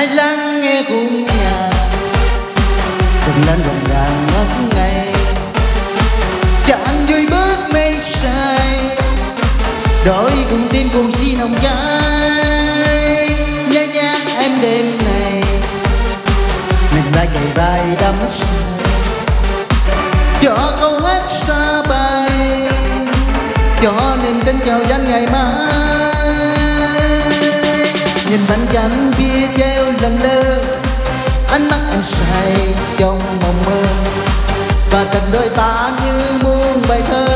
hãy lắng nghe cùng nhà đừng lên rộn ràng mất ngày chẳng vui bước mê say. Đổi cùng tim cùng xin ông gái nhé nhé em đêm này mình lại gầy vai đắm say. Cho câu hát xa bay. Cho niềm tin chào danh ngày mai. Nhìn bánh chánh phía ánh say trong mộng mơ. Và tình đôi ta như muôn bài thơ.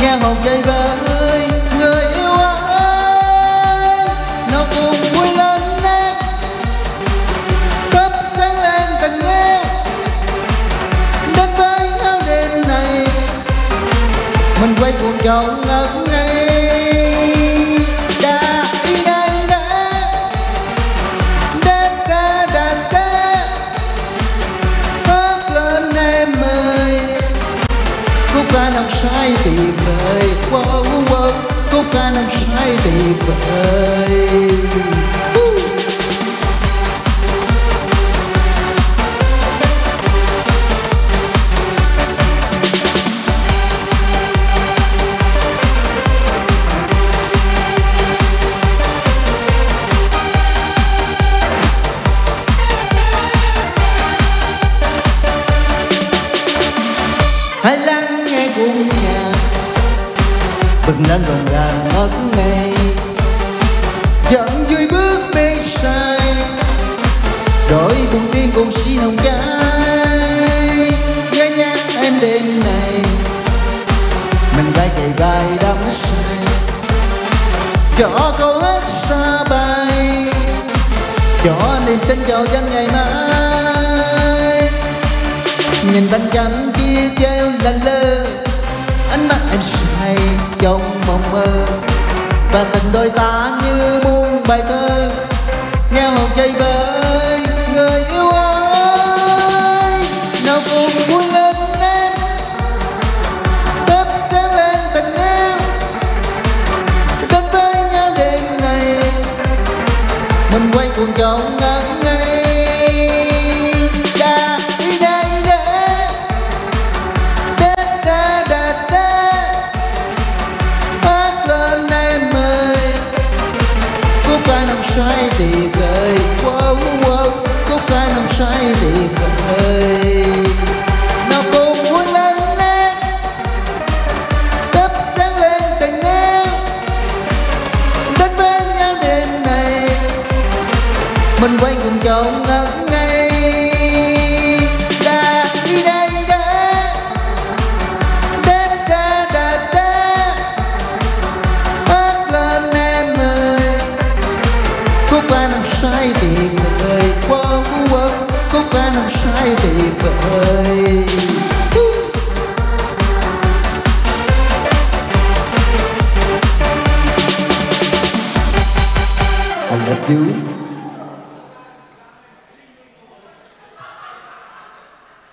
Nghe hồn dây với người yêu ơi. Nó cùng vui lên em cất sáng lên tình yêu đến với nhau đêm này, mình quay cuồng tròn khúc ca nồng say tuyệt vời. Wow, wow, khúc ca nồng bừng lên rộn ràng mất ngày dẫn vui bước mê say. Đổi cùng tim cùng xin hồng gái. Nhớ nhắc em đêm này. Mình vai cày vai đắm say. Cho câu hát xa bay. Cho niềm tin vào danh ngày mai. Nhìn bánh cảnh kia treo lạnh lơ. Ánh mắt em say trong mộng mơ. Và tình đôi ta như muôn bài thơ, nghe hồn dây với người yêu ơi. Nào cùng vui lên em thắp sáng lên tình yêu đến với nhau đêm này, mình quay cuồng trong ngất say tuyệt vời wow, wow, có cái nồng say thì cười. Nào cùng vui lên lên thắp sáng lên tình yêu đến bên nhau đêm này mình quay cùng chọn ngất ngây You.